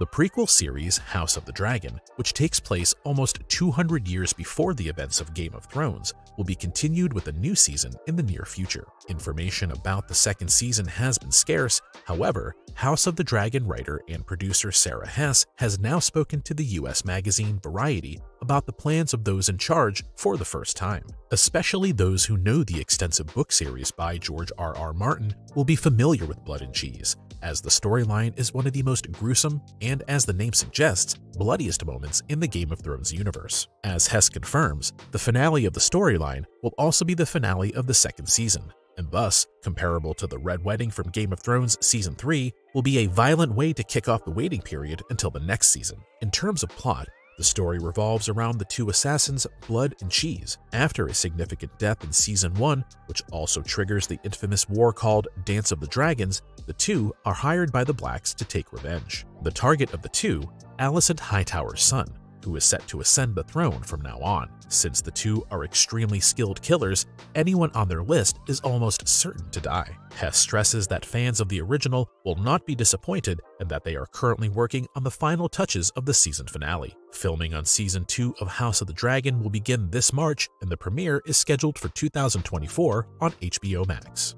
The prequel series, House of the Dragon, which takes place almost 200 years before the events of Game of Thrones, will be continued with a new season in the near future. Information about the second season has been scarce, however, House of the Dragon writer and producer Sara Hess has now spoken to the US magazine Variety about the plans of those in charge for the first time. Especially those who know the extensive book series by George R. R. Martin will be familiar with Blood and Cheese, as the storyline is one of the most gruesome and, as the name suggests, bloodiest moments in the Game of Thrones universe. As Hess confirms, the finale of the storyline will also be the finale of the second season, and thus, comparable to the Red Wedding from Game of Thrones Season 3, will be a violent way to kick off the waiting period until the next season. In terms of plot, the story revolves around the two assassins, Blood and Cheese. After a significant death in Season 1, which also triggers the infamous war called Dance of the Dragons, the two are hired by the Blacks to take revenge. The target of the two, Alicent Hightower's son, who is set to ascend the throne from now on. Since the two are extremely skilled killers, anyone on their list is almost certain to die. Hess stresses that fans of the original will not be disappointed and that they are currently working on the final touches of the season finale. Filming on season 2 of House of the Dragon will begin this March and the premiere is scheduled for 2024 on HBO Max.